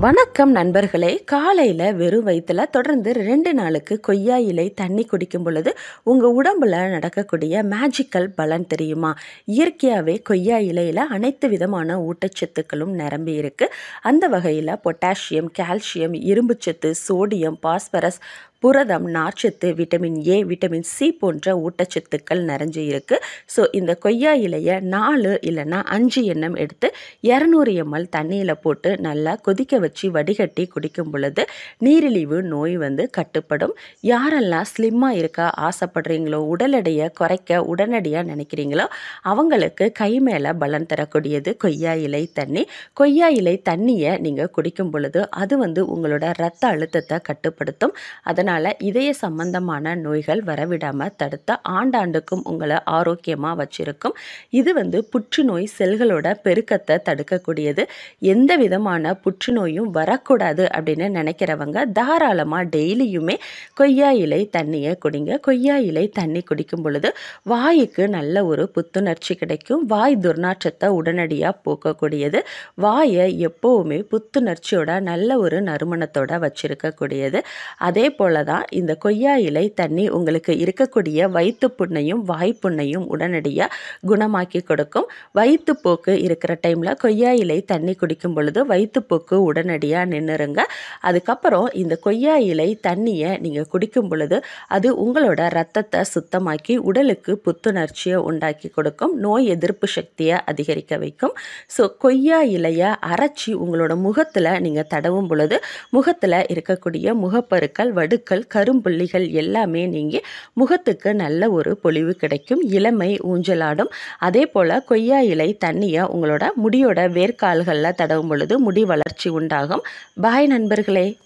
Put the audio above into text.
வணக்கம் நண்பர்களே காலையில் வெறும் வயிற்றுல தொடர்ந்து ரெண்டு நாளுக்கு கொய்யா இலை தண்ணி குடிக்கும் பொழுது உங்கள் உடம்பில் நடக்கக்கூடிய மேஜிக்கல் பலன் தெரியுமா? இயற்கையாகவே கொய்யா இலையில் அனைத்து விதமான ஊட்டச்சத்துக்களும் நிரம்பி இருக்குது அந்த வகையில் பொட்டாசியம் கால்சியம் இரும்புச்சத்து சோடியம் பாஸ்பரஸ் புரதம் நார்ச்சத்து விட்டமின் ஏ விட்டமின் சி போன்ற ஊட்டச்சத்துக்கள் நிறைஞ்சு இருக்கு. ஸோ இந்த கொய்யா இலையை நாலு இல்லைன்னா அஞ்சு எண்ணம் எடுத்து இரநூறு எம்எல் தண்ணியில் போட்டு நல்லா கொதிக்க வச்சு வடிகட்டி குடிக்கும் பொழுது நீரிழிவு நோய் வந்து கட்டுப்படும். யாரெல்லாம் ஸ்லிம்மாக இருக்க ஆசைப்படுறீங்களோ உடல் எடையை குறைக்க உடனடியாக நினைக்கிறீங்களோ அவங்களுக்கு கை மேலே பலன் தரக்கூடியது கொய்யா இலை தண்ணி. கொய்யா இலை தண்ணியை நீங்கள் குடிக்கும் பொழுது அது வந்து உங்களோட ரத்த அழுத்தத்தை கட்டுப்படுத்தும். அதனால் இதய சம்பந்தமான நோய்கள் வரவிடாமல் தடுத்த ஆண்டாண்டுக்கும் உங்களை ஆரோக்கியமாக வச்சுருக்கும். இது வந்து புற்றுநோய் செல்களோட பெருக்கத்தை தடுக்கக்கூடியது. எந்த விதமான புற்றுநோயும் வரக்கூடாது அப்படின்னு நினைக்கிறவங்க தாராளமாக டெய்லியுமே கொய்யா இலை தண்ணியை குடிங்க. கொய்யா இலை தண்ணி குடிக்கும் பொழுது வாய்க்கு நல்ல ஒரு புத்துணர்ச்சி கிடைக்கும். வாய் துர்நாற்றத்தை உடனடியாக போக்கக்கூடியது. வாயை எப்போவுமே புத்துணர்ச்சியோட நல்ல ஒரு நறுமணத்தோட வச்சுருக்கக்கூடியது. அதே போல் தான் இந்த கொய்யா இலை தண்ணி உங்களுக்கு இருக்கக்கூடிய வயிற்று புண்ணையும் வாய்ப்புண்ணையும் உடனடியாக குணமாக்கி கொடுக்கும். வயிற்றுப்போக்கு இருக்கிற டைமில் கொய்யா இலை தண்ணி குடிக்கும் பொழுது வயிற்றுப்போக்கு உடனடியாக நின்றுருங்க அதுக்கப்புறம் இந்த கொய்யா இலை தண்ணியை நீங்கள் குடிக்கும் பொழுது அது உங்களோட ரத்தத்தை சுத்தமாக்கி உடலுக்கு புத்துணர்ச்சியை உண்டாக்கி கொடுக்கும். நோய் எதிர்ப்பு சக்தியை அதிகரிக்க வைக்கும். ஸோ கொய்யா இலையை அரைச்சி உங்களோட முகத்தில் நீங்கள் தடவும் பொழுது முகத்தில் இருக்கக்கூடிய முகப்பருக்கள் வடுக்கள் கரும்புள்ளிகள் எல்லாமே நீங்கி முகத்துக்கு நல்ல ஒரு பொலிவு கிடைக்கும். இளமை ஊஞ்சலாடும். அதே போல் கொய்யா இலை தண்ணியை உங்களோட முடியோட வேர்க்கால்களில் தடவும் பொழுது முடி வளர்ச்சி உண்டாகும். பாய் நண்பர்களே.